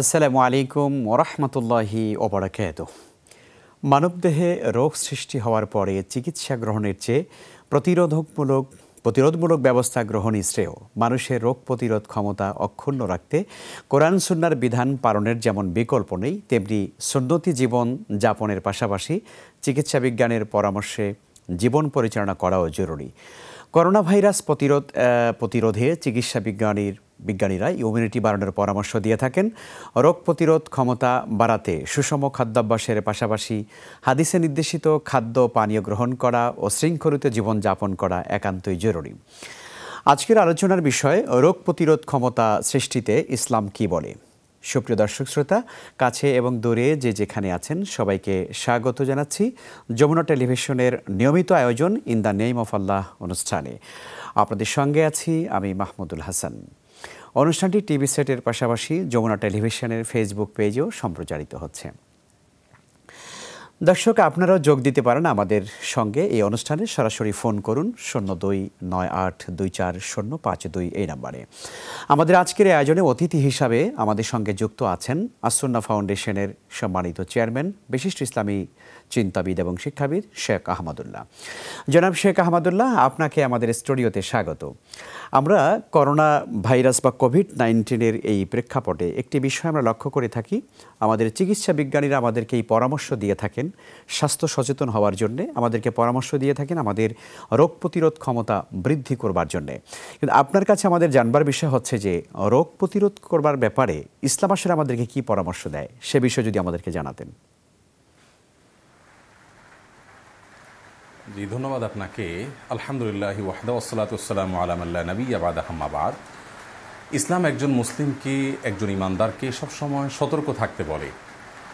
আসসালামু আলাইকুম ওরহমতুল্লাহি ওবরাকাত। মানবদেহে রোগ সৃষ্টি হওয়ার পরে চিকিৎসা গ্রহণের চেয়ে প্রতিরোধকমূলক, প্রতিরোধমূলক ব্যবস্থা গ্রহণই শ্রেয়। মানুষের রোগ প্রতিরোধ ক্ষমতা অক্ষুণ্ণ রাখতে কোরআন সুন্নার বিধান পালনের যেমন বিকল্প নেই, তেমনি সুন্নতি জীবন যাপনের পাশাপাশি চিকিৎসা বিজ্ঞানের পরামর্শে জীবন পরিচালনা করাও জরুরি। করোনা ভাইরাস প্রতিরোধ প্রতিরোধে চিকিৎসা বিজ্ঞানীর, বিজ্ঞানীরা ইমিউনিটি বাড়ানোর পরামর্শ দিয়ে থাকেন। রোগ প্রতিরোধ ক্ষমতা বাড়াতে সুষম খাদ্যাভ্যাসের পাশাপাশি হাদিসে নির্দেশিত খাদ্য, পানীয় গ্রহণ করা ও শৃঙ্খলিত জীবনযাপন করা একান্তই জরুরি। আজকের আলোচনার বিষয়, রোগ প্রতিরোধ ক্ষমতা সৃষ্টিতে ইসলাম কি বলে? সুপ্রিয় দর্শক শ্রোতা, কাছে এবং দূরে যে যেখানে আছেন সবাইকে স্বাগত জানাচ্ছি যমুনা টেলিভিশনের নিয়মিত আয়োজন in the name of Allah অনুষ্ঠানে। আপনাদের সঙ্গে আছি আমি মাহমুদুল হাসান। অনুষ্ঠানটি টিভি সেটের পাশাপাশি যমুনা টেলিভিশনের ফেসবুক পেজেও সম্প্রচারিত হচ্ছে। দর্শক, আপনারাও যোগ দিতে পারেন আমাদের সঙ্গে এই অনুষ্ঠানে। সরাসরি ফোন করুন শূন্য দুই নয় আট দুই চার শূন্য পাঁচ দুই এই নাম্বারে। আমাদের আজকের আয়োজনে অতিথি হিসাবে আমাদের সঙ্গে যুক্ত আছেন আসন্না ফাউন্ডেশনের সম্মানিত চেয়ারম্যান, বিশিষ্ট ইসলামী চিন্তাবিদ এবং শিক্ষাবিদ শেখ আহমদুল্লাহ। জনাব শেখ আহমদুল্লাহ, আপনাকে আমাদের স্টুডিওতে স্বাগত। আমরা করোনা ভাইরাস বা কোভিড নাইন্টিনের এই প্রেক্ষাপটে একটি বিষয় আমরা লক্ষ্য করে থাকি। আমাদের চিকিৎসা বিজ্ঞানীরা আমাদেরকে এই পরামর্শ দিয়ে থাকেন। স্বাস্থ্য সচেতন হওয়ার জন্যে আমাদেরকে পরামর্শ দিয়ে থাকেন আমাদের রোগ প্রতিরোধ ক্ষমতা বৃদ্ধি করবার জন্যে। কিন্তু আপনার কাছে আমাদের জানবার বিষয় হচ্ছে যে, রোগ প্রতিরোধ করবার ব্যাপারে ইসলাম আসলে আমাদেরকে কি পরামর্শ দেয়? সে বিষয়ে যদি আমাদেরকে জানাতেন। জি, ধন্যবাদ আপনাকে। আলহামদুলিল্লাহ ওয়াহদা ওসালাতাম আলামাল্লা নবী আবাদ আহমাবাদ ইসলাম একজন মুসলিমকে, একজন ইমানদারকে সবসময় সতর্ক থাকতে বলে।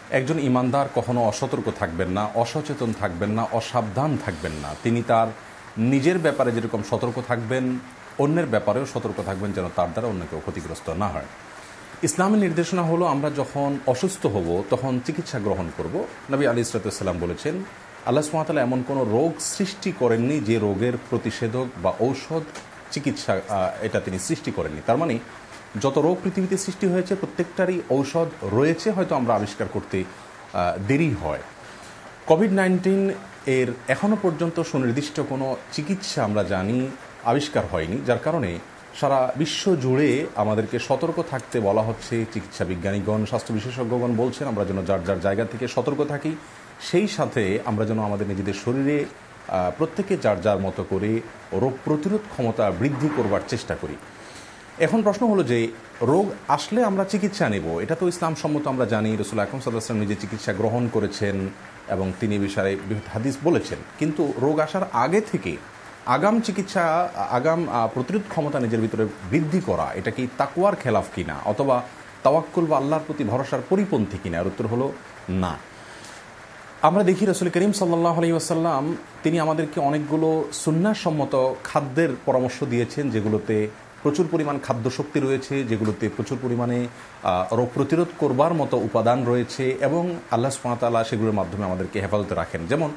একজন ইমানদার কখনো অসতর্ক থাকবেন না, অসচেতন থাকবেন না, অসাবধান থাকবেন না। তিনি তার নিজের ব্যাপারে যেরকম সতর্ক থাকবেন, অন্যের ব্যাপারেও সতর্ক থাকবেন যেন তার দ্বারা অন্য কেউ ক্ষতিগ্রস্ত না হয়। ইসলামের নির্দেশনা হলো, আমরা যখন অসুস্থ হব, তখন চিকিৎসা গ্রহণ করব। নবী আলী ইসরাতাম বলেছেন আল্লাহ সুমাতালা এমন কোনো রোগ সৃষ্টি করেননি যে রোগের প্রতিষেধক বা ঔষধ চিকিৎসা এটা তিনি সৃষ্টি করেননি। তার মানে যত রোগ পৃথিবীতে সৃষ্টি হয়েছে, প্রত্যেকটারই ঔষধ রয়েছে, হয়তো আমরা আবিষ্কার করতে দেরি হয়। কোভিড নাইন্টিন এর এখনও পর্যন্ত সুনির্দিষ্ট কোনো চিকিৎসা আমরা জানি আবিষ্কার হয়নি, যার কারণে সারা বিশ্ব জুড়ে আমাদেরকে সতর্ক থাকতে বলা হচ্ছে। চিকিৎসা বিজ্ঞানীগণ, স্বাস্থ্য বিশেষজ্ঞগণ বলছেন, আমরা যেন যার যার জায়গা থেকে সতর্ক থাকি। সেই সাথে আমরা যেন আমাদের নিজেদের শরীরে প্রত্যেকে যার যার মতো করে রোগ প্রতিরোধ ক্ষমতা বৃদ্ধি করবার চেষ্টা করি। এখন প্রশ্ন হলো যে, রোগ আসলে আমরা চিকিৎসা নেব? এটা তো ইসলাম সম্মত আমরা জানি, রসুল আকরম সাল্লাহাম নিজে চিকিৎসা গ্রহণ করেছেন এবং তিনি বিষয়ে হাদিস বলেছেন। কিন্তু রোগ আসার আগে থেকে আগাম চিকিৎসা, আগাম প্রতিরোধ ক্ষমতা নিজের ভিতরে বৃদ্ধি করা, এটা কি তাকুয়ার খেলাফ কিনা? অথবা তাওয়াক্কুল বা আল্লাহর প্রতি ভরসার পরিপন্থী কিনা? এর উত্তর হলো না। আমরা দেখি রসুল করিম সাল্লাহ আলী আসাল্লাম তিনি আমাদেরকে অনেকগুলো সুন্নাসম্মত খাদ্যের পরামর্শ দিয়েছেন, যেগুলোতে প্রচুর পরিমাণ খাদ্য শক্তি রয়েছে, যেগুলোতে প্রচুর পরিমাণে রোগ প্রতিরোধ করবার মতো উপাদান রয়েছে এবং আল্লাহ সুমাতাল্লাহ সেগুলোর মাধ্যমে আমাদেরকে হেফাজতে রাখেন। যেমন,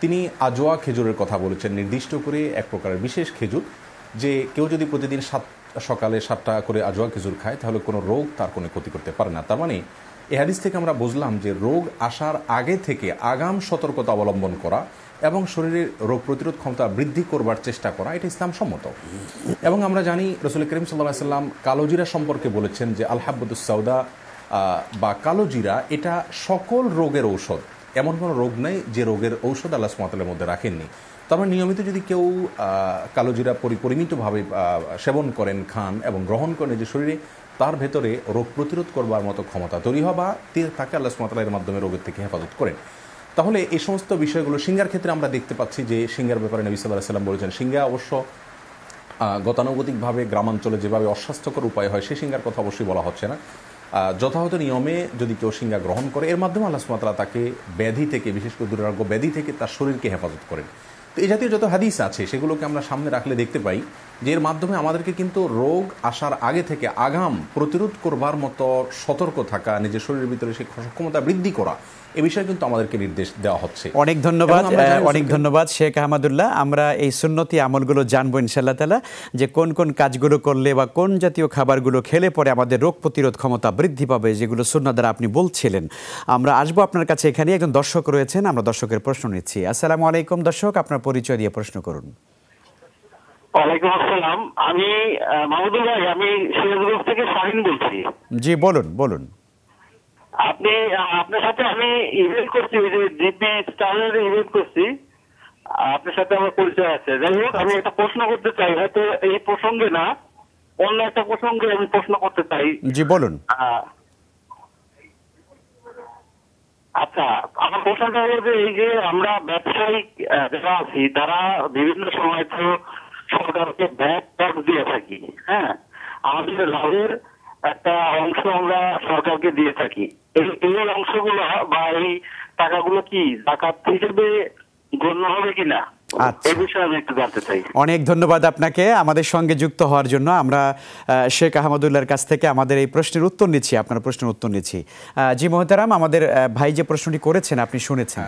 তিনি আজোয়া খেজুরের কথা বলেছেন, নির্দিষ্ট করে এক প্রকারের বিশেষ খেজুর, যে কেউ যদি প্রতিদিন সাত, সকালে সাতটা করে আজোয়া খেজুর খায়, তাহলে কোনো রোগ তার কোনো ক্ষতি করতে পারে না। তার মানে এ হাদিস থেকে আমরা বুঝলাম যে রোগ আসার আগে থেকে আগাম সতর্কতা অবলম্বন করা এবং শরীরের রোগ প্রতিরোধ ক্ষমতা বৃদ্ধি করবার চেষ্টা করা, এটা ইসলাম সম্মত। এবং আমরা জানি রসুল করিম সাল্লাহ সাল্লাম কালোজিরা সম্পর্কে বলেছেন যে আলহাবুদ্দৌদা বা কালোজিরা এটা সকল রোগের ঔষধ। এমন কোনো রোগ নেই যে রোগের ঔষধ আল্লাহ সুমাতালের মধ্যে রাখেননি। তবে নিয়মিত যদি কেউ কালোজিরা পরিমিতভাবে সেবন করেন, খান এবং গ্রহণ করেন যে শরীরে তার ভেতরে রোগ প্রতিরোধ করবার মতো ক্ষমতা তৈরি হয় বা তাকে আল্লাহ সুমাতালের মাধ্যমে রোগের থেকে হেফাজত করেন। তাহলে এই সমস্ত বিষয়গুলো সিঙ্গার ক্ষেত্রে আমরা দেখতে পাচ্ছি যে সিঙ্গার ব্যাপারে নবী সাল্লাহ সাল্লাম বলেছেন সিঙ্গা অবশ্য গতানুগতিকভাবে গ্রামাঞ্চলে যেভাবে অস্বাস্থ্যকর উপায় হয় সেই সিঙ্গার কথা অবশ্যই বলা হচ্ছে না। যথাযথ নিয়মে যদি কেউ সিঙ্গা গ্রহণ করে, এর মাধ্যমে আল্লাহ সুমাতলা তাকে ব্যাধি থেকে, বিশেষ করে দুরারোগ্য ব্যাধি থেকে তার শরীরকে হেফাজত করেন। তো এই জাতীয় যত হাদিস আছে সেগুলোকে আমরা সামনে রাখলে দেখতে পাই যে এর মাধ্যমে আমাদেরকে কিন্তু রোগ আসার আগে থেকে আগাম প্রতিরোধ করবার মতো সতর্ক থাকা নিজের শরীরের ভিতরে সেই সক্ষমতা বৃদ্ধি করা এ বিষয়ে কিন্তু আমাদেরকে নির্দেশ দেওয়া হচ্ছে। অনেক ধন্যবাদ অনেক ধন্যবাদ শেখ আহমদুল্লাহ। আমরা এই সুন্নতি আমলগুলো জানব ইনশাল্লাহ তালা যে কোন কোন কাজগুলো করলে বা কোন জাতীয় খাবারগুলো খেলে পরে আমাদের রোগ প্রতিরোধ ক্ষমতা বৃদ্ধি পাবে যেগুলো সুন্না দ্বারা আপনি বলছিলেন। আমরা আসব আপনার কাছে এখানে একজন দর্শক রয়েছেন আমরা দর্শকের প্রশ্ন নিচ্ছি। আসসালামু আলাইকুম দর্শক আপনার পরিচয় দিয়ে প্রশ্ন করুন। ওয়ালাইকুম আসসালাম। আমি মাহমুদুল ভাই আমি সিরাজগঞ্জ থেকে শাহিন বলছি। জি বলুন বলুন। আপনি আপনার সাথে আমি ইভেন্ট করছি ওই যে জিপি স্টারের ইভেন্ট করছি। আপনার সাথে আমার পরিচয় আছে। যাই হোক আমি একটা প্রশ্ন করতে চাই। হয়তো এই প্রসঙ্গে না অন্য একটা প্রসঙ্গে আমি প্রশ্ন করতে চাই। জি বলুন। আচ্ছা আমার প্রশ্নটা হলো যে এই যে আমরা ব্যবসায়িক যারা আছি, তারা বিভিন্ন সময় তো সরকারকে ব্যাক ট্যাক্স দিয়ে থাকি হ্যাঁ? আমাদের লাভের একটা অংশ আমরা সরকারকে দিয়ে থাকি। এই অংশগুলো বা এই টাকাগুলো কি জাকাত হিসেবে গণ্য হবে কিনা? আচ্ছা। এই বিষয়ে আমি একটু জানতে চাই। অনেক ধন্যবাদ আপনাকে। আমাদের সঙ্গে যুক্ত হওয়ার জন্য আমরা আহ, শেখ আহমদুল্লাহর কাছ থেকে আমাদের এই প্রশ্নের উত্তর নিচ্ছি আপনার প্রশ্নের উত্তর নিচ্ছি। আহ, জি মোহতারাম আমাদের ভাই যে প্রশ্নটি করেছেন আপনি শুনেছেন।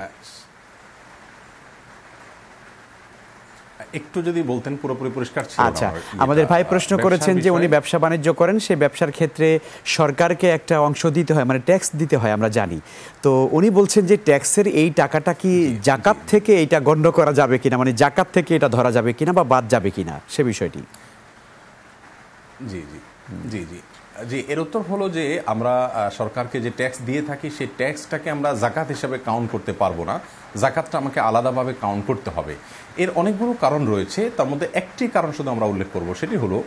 একটু যদি বলতেন পুরোপুরি পরিষ্কার ছিল আচ্ছা আমাদের ভাই প্রশ্ন করেছেন যে উনি ব্যবসা বাণিজ্য করেন সেই ব্যবসার ক্ষেত্রে সরকারকে একটা অংশ দিতে হয় মানে ট্যাক্স দিতে হয় আমরা জানি। তো উনি বলছেন যে ট্যাক্সের এই টাকাটা কি জাকাত থেকে এটা গণ্য করা যাবে কিনা মানে জাকাত থেকে এটা ধরা যাবে কিনা বা বাদ যাবে কিনা সে বিষয়টি। জি জি জি জি। জি, এর উত্তর হলো যে আমরা সরকারকে যে ট্যাক্স দিয়ে থাকি, সেই ট্যাক্সটাকে আমরা জাকাত হিসাবে কাউন্ট করতে পারব না। জাকাতটা আমাকে আলাদাভাবে কাউন্ট করতে হবে। এর অনেকগুলো কারণ রয়েছে। তার মধ্যে একটি কারণ শুধু আমরা উল্লেখ করব, সেটি হলো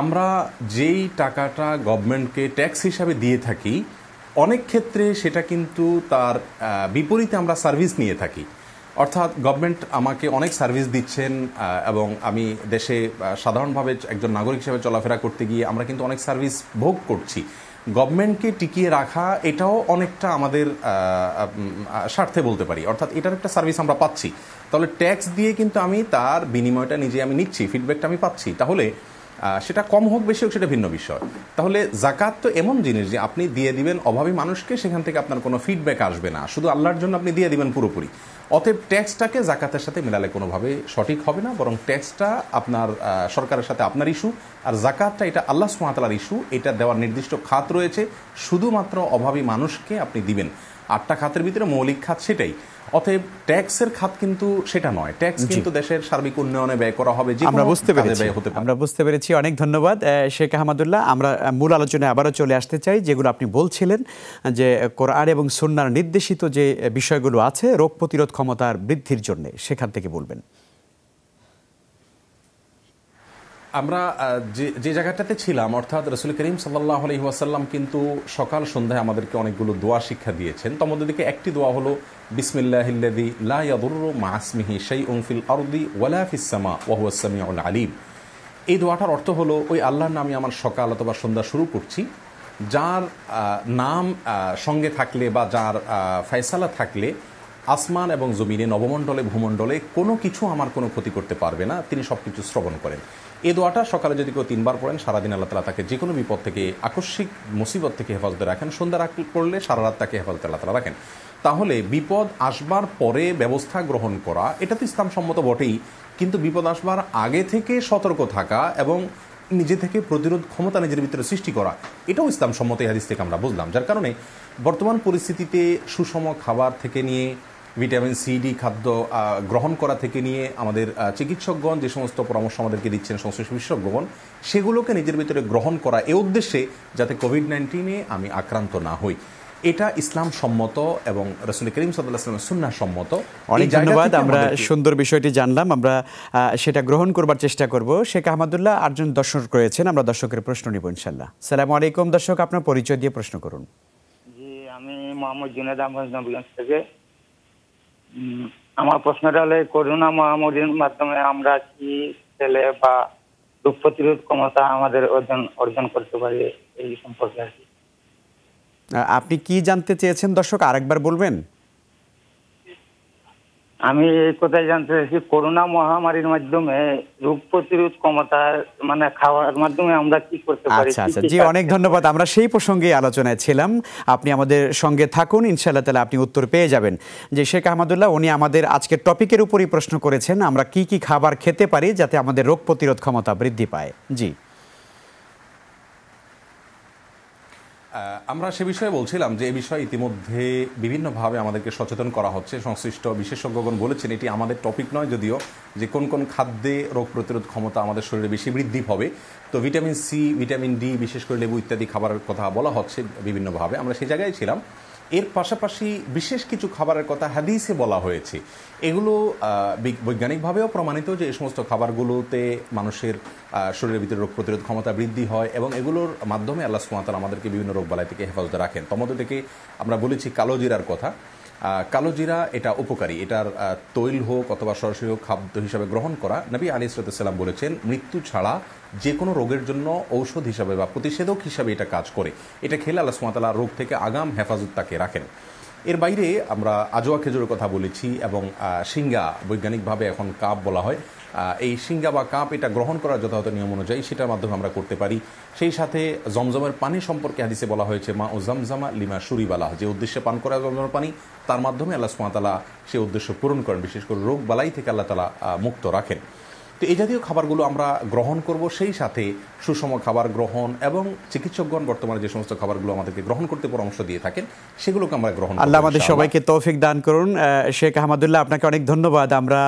আমরা যেই টাকাটা গভর্নমেন্টকে ট্যাক্স হিসাবে দিয়ে থাকি, অনেক ক্ষেত্রে সেটা কিন্তু তার বিপরীতে আমরা সার্ভিস নিয়ে থাকি। অর্থাৎ গভর্নমেন্ট আমাকে অনেক সার্ভিস দিচ্ছেন এবং আমি দেশে সাধারণভাবে একজন নাগরিক হিসেবে চলাফেরা করতে গিয়ে আমরা কিন্তু অনেক সার্ভিস ভোগ করছি। গভর্নমেন্টকে টিকিয়ে রাখা, এটাও অনেকটা আমাদের স্বার্থে বলতে পারি। অর্থাৎ এটার একটা সার্ভিস আমরা পাচ্ছি। তাহলে ট্যাক্স দিয়ে কিন্তু আমি তার বিনিময়টা নিজে আমি নিচ্ছি ফিডব্যাকটা আমি পাচ্ছি। তাহলে সেটা কম হোক, বেশি হোক, সেটা ভিন্ন বিষয়। তাহলে জাকাত তো এমন জিনিস যে আপনি দিয়ে দিবেন অভাবী মানুষকে, সেখান থেকে আপনার কোনো ফিডব্যাক আসবে না। শুধু আল্লাহর জন্য আপনি দিয়ে দিবেন পুরোপুরি। অতএব ট্যাক্সটাকে জাকাতের সাথে মেলালে কোনোভাবে সঠিক হবে না, বরং ট্যাক্সটা আপনার সরকারের সাথে আপনার ইস্যু আর জাকাতটা এটা আল্লাহ সুমাতালার ইস্যু এটা দেওয়ার নির্দিষ্ট খাত রয়েছে। শুধুমাত্র অভাবী মানুষকে আপনি দিবেন। আটটা খাতের ভিতরে মৌলিক খাত সেটাই। অতএব ট্যাক্সের খাত কিন্তু সেটা নয়। ট্যাক্স কিন্তু দেশের সার্বিক উন্নয়নে ব্যয় করা হবে যে আমরা বুঝতে পেরেছি। আমরা বুঝতে পেরেছি। অনেক ধন্যবাদ শেখ আহমদুল্লাহ। আমরা মূল আলোচনায় আবারও চলে আসতে চাই যেগুলো আপনি বলছিলেন যে কোরআন এবং সুন্নার নির্দেশিত যে বিষয়গুলো আছে রোগ প্রতিরোধ ক্ষমতার বৃদ্ধির জন্য সেখান থেকে বলবেন। আমরা যে জায়গাটাতে ছিলাম, অর্থাৎ রসুল করিম সাল্লাহ আলহি ওয়াসাল্লাম কিন্তু সকাল সন্ধ্যায় আমাদেরকে অনেকগুলো দোয়া শিক্ষা দিয়েছেন। তার মধ্যে থেকে একটি দোয়া হলো বিসমিল্লাহিল্লাদি লা ইয়াদুররু মাসমিহি শাইউন ফিল আরদি ওয়ালা ফিস সামা ওয়া আলিম। এই দোয়াটার অর্থ হলো, ওই আল্লাহর নামে আমার সকাল অথবা সন্ধ্যা শুরু করছি, যার নাম সঙ্গে থাকলে বা যার ফয়সালা থাকলে আসমান এবং জমিনে নবমণ্ডলে, ভূমণ্ডলে কোনো কিছু আমার কোনো ক্ষতি করতে পারবে না। তিনি সব কিছু শ্রবণ করেন। এই দোয়াটা সকালে যদি কেউ তিনবার পড়েন, সারাদিন আল্লাহ তালা তাকে যে কোনো বিপদ থেকে, আকস্মিক মুসিবত থেকে হেফাজতে রাখেন। সন্ধ্যা রাখ পড়লে সারা রাত তাকে হেফাজতে আল্লাহ তালা রাখেন। তাহলে বিপদ আসবার পরে ব্যবস্থা গ্রহণ করা, এটা তো ইসলাম সম্মত বটেই, কিন্তু বিপদ আসবার আগে থেকে সতর্ক থাকা এবং নিজে থেকে প্রতিরোধ ক্ষমতা নিজের ভিতরে সৃষ্টি করা, এটাও ইসলাম সম্মত এই হাদিস থেকে আমরা বুঝলাম। যার কারণে বর্তমান পরিস্থিতিতে সুষম খাবার থেকে নিয়ে ভিটামিন সি ডি খাদ্য আহ, গ্রহণ করা থেকে নিয়ে আমাদের চিকিৎসকগণ যে সমস্ত পরামর্শ আমাদেরকে দিচ্ছেন সমস্ত বিশেষজ্ঞগণ সেগুলোকে নিজের ভিতরে গ্রহণ করা এ উদ্দেশ্যে যাতে কোভিড নাইন্টিনে আমি আক্রান্ত না হই। এটা ইসলাম সম্মত এবং রসুল করিম সাল্লাহ সুন্না সম্মত। অনেক ধন্যবাদ আমরা সুন্দর বিষয়টি জানলাম আমরা আহ, সেটা গ্রহণ করবার চেষ্টা করব। শেখ আহমদুল্লাহ আটজন দর্শক রয়েছেন আমরা দর্শকের প্রশ্ন নিব ইনশাল্লাহ সালাম আলাইকুম দর্শক আপনার পরিচয় দিয়ে প্রশ্ন করুন। জি আমি মোহাম্মদ জুনেদ আহমদ নবীগঞ্জ থেকে। আমার প্রশ্নটা হলো করোনা মহামারীর মাধ্যমে আমরা কি ছেলে বা রোগ প্রতিরোধ ক্ষমতা আমাদের অর্জন অর্জন করতে পারি এই সম্পর্কে আর কি? আপনি কি জানতে চেয়েছেন দর্শক? আরেকবার বলবেন? আমি এই কথাই জানতে চাইছি করোনা মহামারীর মাধ্যমে রোগ প্রতিরোধ ক্ষমতা মানে খাওয়ার মাধ্যমে আমরা কি করতে পারি আচ্ছা আচ্ছা। জি অনেক ধন্যবাদ। আমরা সেই প্রসঙ্গে আলোচনায় ছিলাম। আপনি আমাদের সঙ্গে থাকুন ইনশাআল্লাহ তাহলে আপনি উত্তর পেয়ে যাবেন। যে শেখ আহমদুল্লাহ উনি আমাদের আজকের টপিকের উপরই প্রশ্ন করেছেন আমরা কি কি খাবার খেতে পারি যাতে আমাদের রোগ প্রতিরোধ ক্ষমতা বৃদ্ধি পায়। জি। আমরা সে বিষয়ে বলছিলাম যে এই বিষয়ে ইতিমধ্যে বিভিন্নভাবে আমাদেরকে সচেতন করা হচ্ছে। সংশ্লিষ্ট বিশেষজ্ঞগণ বলেছেন, এটি আমাদের টপিক নয় যদিও যে কোন কোন খাদ্যে রোগ প্রতিরোধ ক্ষমতা আমাদের শরীরে বেশি বৃদ্ধি হবে তো ভিটামিন সি, ভিটামিন ডি, বিশেষ করে লেবু ইত্যাদি খাবারের কথা বলা হচ্ছে বিভিন্নভাবে। আমরা সেই জায়গায় ছিলাম। এর পাশাপাশি বিশেষ কিছু খাবারের কথা হাদিসে বলা হয়েছে। এগুলো বৈজ্ঞানিকভাবেও প্রমাণিত যে এই সমস্ত খাবারগুলোতে মানুষের শরীরের ভিতরে রোগ প্রতিরোধ ক্ষমতা বৃদ্ধি হয় এবং এগুলোর মাধ্যমে আল্লাহ সুমাতাল আমাদেরকে বিভিন্ন রোগ বালাই থেকে হেফাজতে রাখেন। তমধ্যে থেকে আমরা বলেছি কালো জিরার কথা। কালো জিরা এটা উপকারী। এটার তৈল হোক অথবা সরাসরি হোক খাদ্য হিসাবে গ্রহণ করা। নবী আলী সালাম বলেছেন, মৃত্যু ছাড়া যে কোনো রোগের জন্য ঔষধ হিসাবে বা প্রতিষেধক হিসাবে এটা কাজ করে। এটা খেলে আল্লাহ সুমাতালা রোগ থেকে আগাম হেফাজত তাকে রাখেন। এর বাইরে আমরা আজোয়া খেজুরের কথা বলেছি এবং সিঙ্গা বৈজ্ঞানিকভাবে এখন কাপ বলা হয়। এই সিঙ্গা বা কাপ এটা গ্রহণ করার যথাযথ নিয়ম অনুযায়ী সেটার মাধ্যমে আমরা করতে পারি। সেই সাথে জমজমের পানি সম্পর্কে হাদিসে বলা হয়েছে, মা ও জমজমা লিমা সুরিবালা, যে উদ্দেশ্যে পান করা জমজমের পানি, তার মাধ্যমে আল্লাহ সুমাতালা সে উদ্দেশ্য পূরণ করেন। বিশেষ করে রোগ বালাই থেকে আল্লাহ তালা মুক্ত রাখেন। তো এই জাতীয় খাবারগুলো আমরা গ্রহণ করব সেই সাথে সুষম খাবার গ্রহণ এবং চিকিৎসকগণ বর্তমানে যে সমস্ত খাবারগুলো আমাদেরকে গ্রহণ করতে পরামর্শ দিয়ে থাকেন সেগুলোকে আমরা গ্রহণ আল্লাহ আমাদের সবাইকে তৌফিক দান করুন। শেখ আহমদুল্লাহ আপনাকে অনেক ধন্যবাদ। আমরা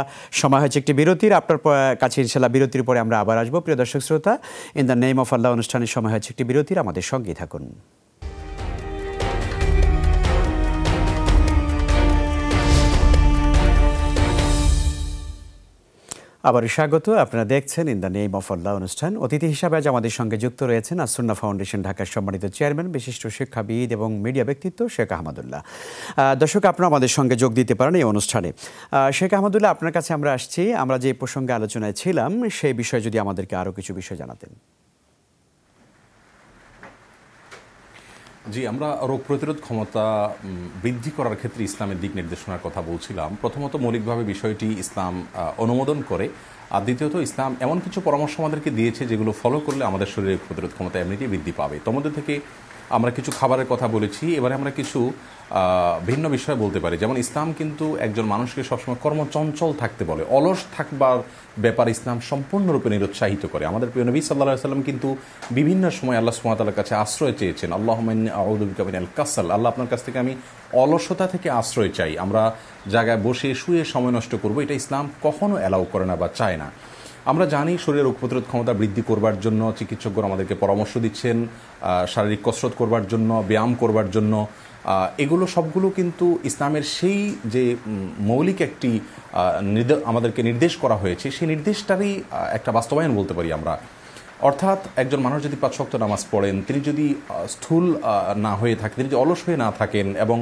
সময় হয়েছে একটি বিরতির আপনার কাছে ইনশাল্লাহ বিরতির পরে আমরা আবার আসব। প্রিয় দর্শক শ্রোতা in the name of Allah অনুষ্ঠানের সময় হয়েছে একটি বিরতির আমাদের সঙ্গেই থাকুন। আবার স্বাগত। আপনারা দেখছেন in the name of Allah অনুষ্ঠান। অতিথি হিসাবে আজ আমাদের সঙ্গে যুক্ত রয়েছেন আসুন্না ফাউন্ডেশন ঢাকার সম্মানিত চেয়ারম্যান, বিশিষ্ট শিক্ষাবিদ এবং মিডিয়া ব্যক্তিত্ব শেখ আহমদুল্লাহ। দর্শক, আপনারা আমাদের সঙ্গে যোগ দিতে পারেন এই অনুষ্ঠানে। শেখ আহমদুল্লাহ, আপনার কাছে আমরা আসছি। আমরা যে প্রসঙ্গে আলোচনায় ছিলাম, সেই বিষয়ে যদি আমাদেরকে আরও কিছু বিষয় জানাতেন। জি, আমরা রোগ প্রতিরোধ ক্ষমতা বৃদ্ধি করার ক্ষেত্রে ইসলামের দিক নির্দেশনার কথা বলছিলাম। প্রথমত মৌলিকভাবে বিষয়টি ইসলাম অনুমোদন করে। আর দ্বিতীয়ত, ইসলাম এমন কিছু পরামর্শ আমাদেরকে দিয়েছে যেগুলো ফলো করলে আমাদের শরীরের প্রতিরোধ ক্ষমতা এমনিতেই বৃদ্ধি পাবে। তোমাদের থেকে আমরা কিছু খাবারের কথা বলেছি। এবারে আমরা কিছু ভিন্ন বিষয় বলতে পারি। যেমন ইসলাম কিন্তু একজন মানুষকে সবসময় কর্মচঞ্চল থাকতে বলে। অলস থাকবার ব্যাপার ইসলাম সম্পূর্ণরূপে নিরুৎসাহিত করে। আমাদের প্রিয় নবী সাল্লাহ সাল্লাম কিন্তু বিভিন্ন সময় আল্লাহ সুমাতালার কাছে আশ্রয় চেয়েছেন। আল্লাহ আউদুবিন কাসাল। আল্লাহ আপনার কাছ থেকে আমি অলসতা থেকে আশ্রয় চাই। আমরা জায়গায় বসে শুয়ে সময় নষ্ট করব, এটা ইসলাম কখনো অ্যালাউ করে না বা চায় না। আমরা জানি শরীরের রোগ প্রতিরোধ ক্ষমতা বৃদ্ধি করবার জন্য চিকিৎসকগণ আমাদেরকে পরামর্শ দিচ্ছেন শারীরিক কসরত করবার জন্য, ব্যায়াম করবার জন্য। এগুলো সবগুলো কিন্তু ইসলামের সেই যে মৌলিক একটি আমাদেরকে নির্দেশ করা হয়েছে, সেই নির্দেশটারই একটা বাস্তবায়ন বলতে পারি আমরা। অর্থাৎ একজন মানুষ যদি পাঁচ শক্ত নামাজ পড়েন, তিনি যদি স্থূল না হয়ে থাকেন, তিনি যদি অলস হয়ে না থাকেন এবং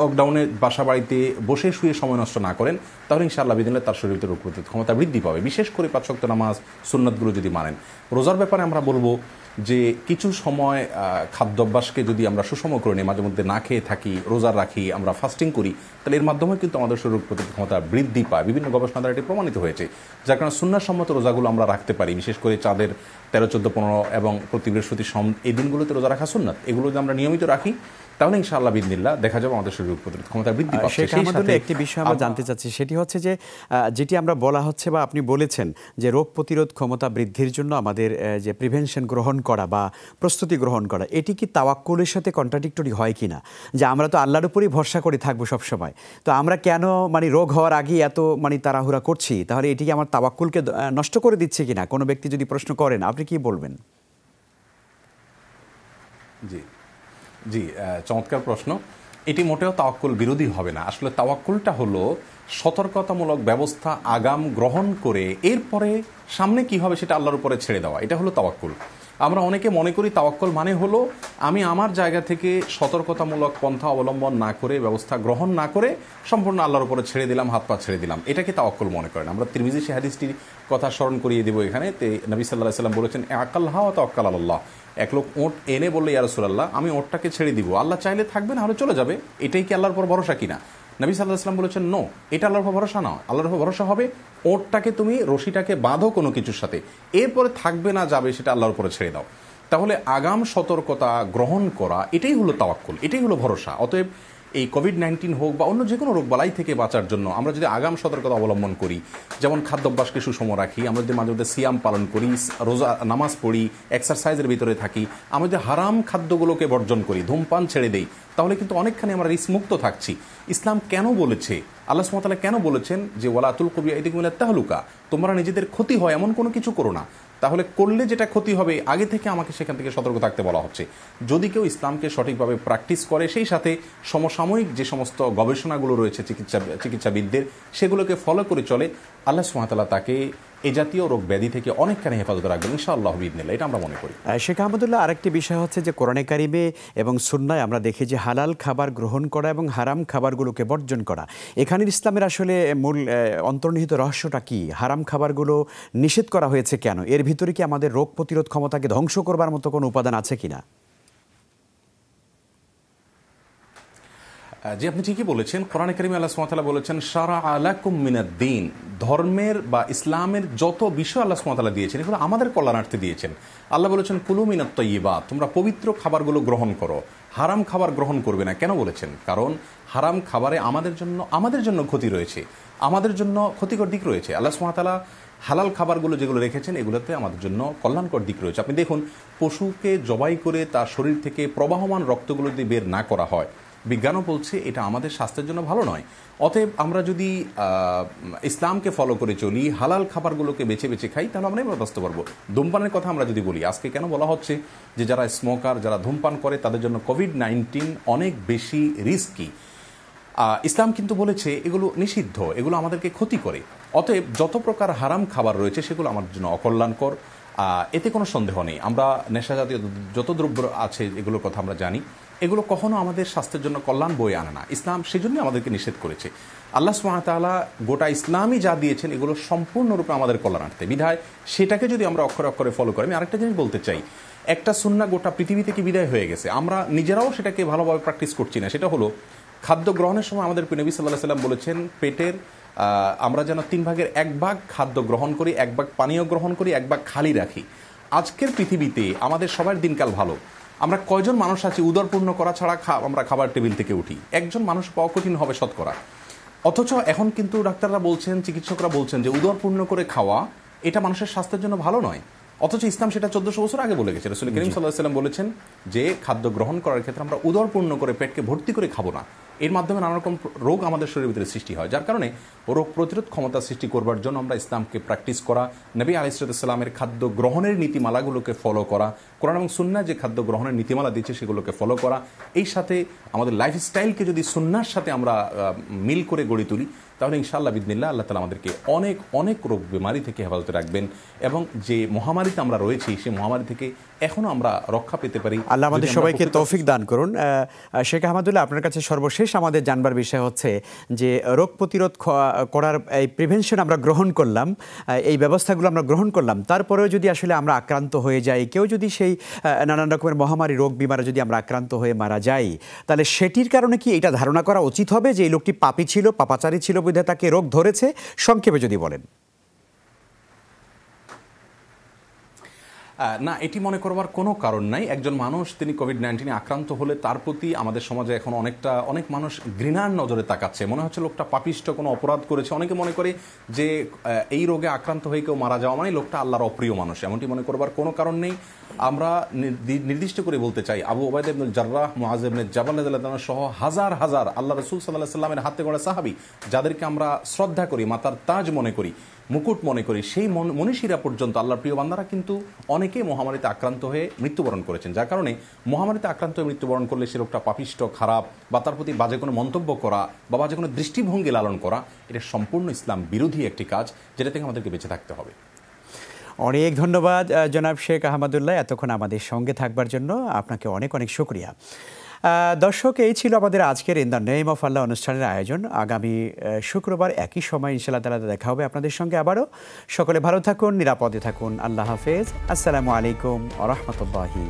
লকডাউনে বাসা বাড়িতে বসে শুয়ে সময় নষ্ট না করেন, তাহলে ইনশাআল্লাহ বিদিনে তার শরীরের রোগ ক্ষমতা বৃদ্ধি পাবে। বিশেষ করে পাঁচ শক্ত নামাজ সুন্নতগুলো যদি মানেন। রোজার ব্যাপারে আমরা বলব যে কিছু সময় খাদ্যাভ্যাসকে যদি আমরা সুষম করে নিই মাঝে মধ্যে না খেয়ে থাকি রোজা রাখি আমরা ফাস্টিং করি তাহলে এর মাধ্যমে কিন্তু আমাদের শরীর রোগ প্রতিরোধ ক্ষমতা বৃদ্ধি পায়। বিভিন্ন গবেষণা দ্বারা এটি প্রমাণিত হয়েছে। যার কারণে সুন্নাসম্মত রোজাগুলো আমরা রাখতে পারি বিশেষ করে চাঁদের তেরো চোদ্দ পনেরো এবং প্রতি বৃহস্পতি সম এই দিনগুলোতে রোজা রাখা সুন্নাত। এগুলো যদি আমরা নিয়মিত রাখি তাহলে ইনশাআল্লাহ বিদিনিল্লাহ দেখা যাবে আমাদের শরীর রোগ প্রতিরোধ ক্ষমতা বৃদ্ধি পাচ্ছে সেই সাথে একটি বিষয় আমরা জানতে চাচ্ছি। সেটি হচ্ছে যে যেটি আমরা বলা হচ্ছে বা আপনি বলেছেন যে রোগ প্রতিরোধ ক্ষমতা বৃদ্ধির জন্য আমাদের যে প্রিভেনশন গ্রহণ করা বা প্রস্তুতি গ্রহণ করা, এটি কি তাওয়াক্কুলের সাথে কন্ট্রাডিক্টরি হয় কিনা? যে আমরা তো আল্লাহর উপরই ভরসা করে থাকব সবসময়। তো আমরা কেন মানে রোগ হওয়ার আগেই এত মানে তাড়াহুড়া করছি? তাহলে এটি কি আমার তাওয়াক্কুলকে নষ্ট করে দিচ্ছে কিনা? কোনো ব্যক্তি যদি প্রশ্ন করেন, আপনি কি বলবেন? জি। জি চমৎকার প্রশ্ন। এটি মোটেও তাওয়াক্কুল বিরোধী হবে না। আসলে তাওয়াক্কুলটা হলো সতর্কতামূলক ব্যবস্থা, আগাম গ্রহণ করে এরপরে সামনে কি হবে সেটা আল্লাহর উপরে ছেড়ে দেওয়া। এটা হলো তাওয়াক্কুল। আমরা অনেকে মনে করি তাওয়াক্কুল মানে হলো আমি আমার জায়গা থেকে সতর্কতামূলক পন্থা অবলম্বন না করে, ব্যবস্থা গ্রহণ না করে সম্পূর্ণ আল্লাহর উপরে ছেড়ে দিলাম, হাত পা ছেড়ে দিলাম। এটাকে তাওয়াক্কুল মনে করেন। আমরা তিরমিজি সে হাদিসটির কথা স্মরণ করিয়ে দেবো এখানে। তে নবী সাল্লাহ সাল্লাম বলেছেন, আকাল হাওয়া তো আকাল আল্লাহ এক লোক ওঁট এনে বললে, ইয়া রাসূলুল্লাহ, আমি ওঁটটাকে ছেড়ে দিব। আল্লাহ চাইলে থাকবে না হলে চলে যাবে। এটাই কি আল্লাহর পর ভরসা কিনা? নবী সাল্লাহ বলেছেন, নো, এটা আল্লাহর ভরসা না আল্লাহর ভরসা হবে ওটটাকে তুমি, রশিটাকে বাঁধো কোনো কিছুর সাথে। এরপরে থাকবে না, যাবে সেটা আল্লাহর উপরে ছেড়ে দাও। তাহলে আগাম সতর্কতা গ্রহণ করা, এটাই হলো তাওয়াক্কুল, এটাই হলো ভরসা। অতএব এই কোভিড নাইন্টিন হোক বা অন্য যে কোনো রোগ বালাই থেকে বাঁচার জন্য আমরা যদি আগাম সতর্কতা অবলম্বন করি, যেমন খাদ্যাভ্যাসকে সুষম রাখি, আমরা যদি মাঝে মধ্যে সিয়াম পালন করি রোজা, নামাজ পড়ি এক্সারসাইজের ভিতরে থাকি, আমরা যদি হারাম খাদ্যগুলোকে বর্জন করি, ধূমপান ছেড়ে দেই, তাহলে কিন্তু অনেকখানি আমরা রিসমুক্ত থাকছি। ইসলাম কেন বলেছে? আল্লাহ সুমতালা কেন বলেছেন যে ওয়ালাতুল কবি এদিকে তাহলুকা তোমরা নিজেদের ক্ষতি হয় এমন কোনো কিছু করো না। তাহলে করলে যেটা ক্ষতি হবে, আগে থেকে আমাকে সেখান থেকে সতর্ক থাকতে বলা হচ্ছে। যদি কেউ ইসলামকে সঠিকভাবে প্র্যাকটিস করে, সেই সাথে সমসাময়িক যে সমস্ত গবেষণাগুলো রয়েছে চিকিৎসা, চিকিৎসাবিদদের, সেগুলোকে ফলো করে চলে, আল্লাহ সুমাতালা তাকে এ জাতীয় রোগ ব্যাধি থেকে অনেকখানি হেফাজত রাখবেন, ইনশাআল্লাহ বিদিনিল্লা এটা আমরা মনে করি। শেখ আহমদুল্লাহ, আরেকটি বিষয় হচ্ছে যে কোরআনে কারিমে এবং সুন্নায় আমরা দেখি যে হালাল খাবার গ্রহণ করা এবং হারাম খাবারগুলোকে বর্জন করা। এখানের ইসলামের আসলে মূল অন্তর্নিহিত রহস্যটা কি? হারাম খাবারগুলো নিষেধ করা হয়েছে কেন? এর ভিতরে কি আমাদের রোগ প্রতিরোধ ক্ষমতাকে ধ্বংস করবার মতো কোনো উপাদান আছে কিনা? জি, আপনি ঠিকই বলেছেন। কোরআন করিম আল্লাহ সুমাতালা বলেছেন সারা আলাকুম দিন। ধর্মের বা ইসলামের যত বিষয় আল্লাহ সুমাতালা দিয়েছেন, এগুলো আমাদের কল্যাণার্থে দিয়েছেন। আল্লাহ বলেছেন, কুলু মিনাত তৈবা তোমরা পবিত্র খাবারগুলো গ্রহণ করো। হারাম খাবার গ্রহণ করবে না। কেন বলেছেন? কারণ হারাম খাবারে আমাদের জন্য আমাদের জন্য ক্ষতি রয়েছে। আমাদের জন্য ক্ষতিকর দিক রয়েছে। আল্লাহ সুমাতালা হালাল খাবারগুলো যেগুলো রেখেছেন, এগুলোতে আমাদের জন্য কল্যাণকর দিক রয়েছে। আপনি দেখুন, পশুকে জবাই করে তার শরীর থেকে প্রবাহমান রক্তগুলো যদি বের না করা হয় বিজ্ঞানও বলছে এটা আমাদের স্বাস্থ্যের জন্য ভালো নয়। অতএব আমরা যদি ইসলামকে ফলো করে চলি, হালাল খাবারগুলোকে বেছে বেছে খাই, তাহলে আমরা এবার বাঁচতে পারব। ধূমপানের কথা আমরা যদি বলি, আজকে কেন বলা হচ্ছে যে যারা স্মোকার যারা ধূমপান করে, তাদের জন্য কোভিড নাইন্টিন অনেক বেশি রিস্কি ইসলাম কিন্তু বলেছে এগুলো নিষিদ্ধ, এগুলো আমাদেরকে ক্ষতি করে। অতএব যত প্রকার হারাম খাবার রয়েছে, সেগুলো আমার জন্য অকল্যাণকর। এতে কোনো সন্দেহ নেই। আমরা নেশা জাতীয় যত দ্রব্য আছে, এগুলোর কথা আমরা জানি। এগুলো কখনো আমাদের স্বাস্থ্যের জন্য কল্যাণ বয়ে আনে না। ইসলাম সেজন্যই আমাদেরকে নিষেধ করেছে। আল্লাহ সুমাতালা গোটা ইসলামই যা দিয়েছেন, এগুলো সম্পূর্ণরূপে আমাদের কল্যাণার্থে। বিধায় সেটাকে যদি আমরা অক্ষরে অক্ষরে ফলো করি, আমি আরেকটা জিনিস বলতে চাই। একটা সুন্না গোটা পৃথিবী থেকে বিদায় হয়ে গেছে। আমরা নিজেরাও সেটাকে ভালোভাবে প্র্যাকটিস করছি না। সেটা হলো, খাদ্য গ্রহণের সময় আমাদের নবী সাল্লাহ সাল্লাম বলেছেন, পেটের আমরা যেন তিন ভাগের এক ভাগ খাদ্য গ্রহণ করি, এক ভাগ পানীয় গ্রহণ করি, এক ভাগ খালি রাখি। আজকের পৃথিবীতে আমাদের সবার দিনকাল ভালো। আমরা কয়জন মানুষ আছি উদরপূর্ণ করা ছাড়া আমরা খাবার টেবিল থেকে উঠি। একজন মানুষ পাওয়া কঠিন হবে শতকরা। অথচ এখন কিন্তু ডাক্তাররা বলছেন চিকিৎসকরা বলছেন যে উদরপূর্ণ করে খাওয়া এটা মানুষের স্বাস্থ্যের জন্য ভালো নয়। অথচ ইসলাম সেটা চোদ্দশো বছর আগে বলে গেছে। রসুল করিম সাল্লাহ সাল্লাম বলেছেন যে খাদ্য গ্রহণ করার ক্ষেত্রে আমরা উদরপূর্ণ করে পেটকে ভর্তি করে খাব না। এর মাধ্যমে নানা রকম রোগ আমাদের শরীরের ভিতরে সৃষ্টি হয় যার কারণে রোগ প্রতিরোধ ক্ষমতা সৃষ্টি করবার জন্য আমরা ইসলামকে প্র্যাকটিস করা নবী আলিসালামের খাদ্য গ্রহণের নীতিমালাগুলোকে ফলো করা কোরআন এবং সুন্না যে খাদ্য গ্রহণের নীতিমালা দিচ্ছে সেগুলোকে ফলো করা এই সাথে আমাদের লাইফস্টাইলকে যদি সুন্নার সাথে আমরা মিল করে গড়ে তুলি তাহলে ইনশাআল্লাহ বিদিনিল্লাহ আল্লাহ তালা আমাদেরকে অনেক অনেক রোগ বিমারি থেকে হেফাজতে রাখবেন এবং যে মহামারীতে আমরা রয়েছি সেই মহামারী থেকে এখনও আমরা রক্ষা পেতে পারি। আল্লাহ আমাদের সবাইকে তৌফিক দান করুন। শেখ আহমদুল্লাহ আপনার কাছে সর্বশেষ আমাদের জানবার বিষয় হচ্ছে যে রোগ প্রতিরোধ করার এই প্রিভেনশন আমরা গ্রহণ করলাম এই ব্যবস্থাগুলো আমরা গ্রহণ করলাম। তারপরেও যদি আসলে আমরা আক্রান্ত হয়ে যাই, কেউ যদি সেই নানান রকমের মহামারী রোগ বিমারে যদি আমরা আক্রান্ত হয়ে মারা যাই, তাহলে সেটির কারণে কি এটা ধারণা করা উচিত হবে যে এই লোকটি পাপী ছিল, পাপাচারী ছিল বিধায় তাকে রোগ ধরেছে? সংক্ষেপে যদি বলেন। না, এটি মনে করবার কোনো কারণ নাই। একজন মানুষ, তিনি কোভিড নাইন্টিনে আক্রান্ত হলে তার প্রতি আমাদের সমাজে এখন অনেকটা, অনেক মানুষ ঘৃণার নজরে তাকাচ্ছে। মনে হচ্ছে লোকটা পাপিষ্ট, কোনো অপরাধ করেছে। অনেকে মনে করে যে এই রোগে আক্রান্ত হয়ে কেউ মারা যাওয়া মানে লোকটা আল্লাহর অপ্রিয় মানুষ। এমনটি মনে করবার কোনো কারণ নেই। আমরা নির্দিষ্ট করে বলতে চাই, আবু ওবায়দ ইবনুল জার্রাহ, মুআজ ইবনে জাবাল রাদিয়াল্লাহু তাআলা সহ হাজার হাজার আল্লাহ রাসূল আলাইহি সাল্লামের হাতে গড়া সাহাবী, যাদেরকে আমরা শ্রদ্ধা করি, মাতার তাজ মনে করি মুকুট মনে করি, সেই মন- মনীষীরা পর্যন্ত, আল্লাহর প্রিয় বান্দারা কিন্তু অনেকে মহামারীতে আক্রান্ত হয়ে মৃত্যুবরণ করেছেন। যার কারণে মহামারীতে আক্রান্ত হয়ে মৃত্যুবরণ করলে সে লোকটা পাপিষ্ট, খারাপ বা তার প্রতি বাজে কোনো মন্তব্য করা বা বাজে কোনো দৃষ্টিভঙ্গি লালন করা, এটা সম্পূর্ণ ইসলাম বিরোধী একটি কাজ যেটা থেকে আমাদেরকে বেঁচে থাকতে হবে। অনেক ধন্যবাদ জনাব শেখ আহমদুল্লাহ, এতক্ষণ আমাদের সঙ্গে থাকবার জন্য আপনাকে অনেক অনেক শুক্রিয়া। দর্শক, এই ছিল আমাদের আজকের in the name of Allah অনুষ্ঠানের আয়োজন। আগামী শুক্রবার একই সময় ইনশাল্লাহ তালা দেখা হবে আপনাদের সঙ্গে আবারও। সকলে ভালো থাকুন, নিরাপদে থাকুন। আল্লাহ হাফেজ। আসসালামু আলাইকুম আ রহমতুল্লাহি